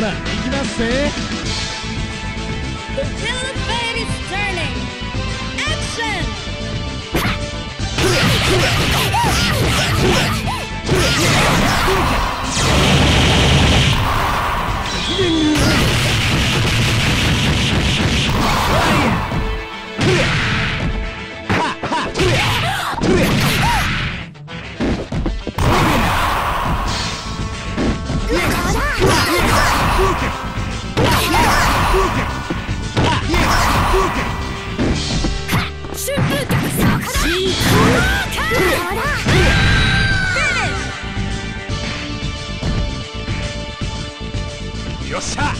ほら行きますぜ The villain blade is turning! Action! Continue! よっしゃ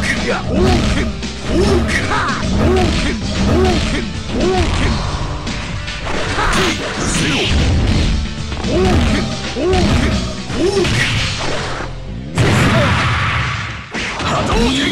波動拳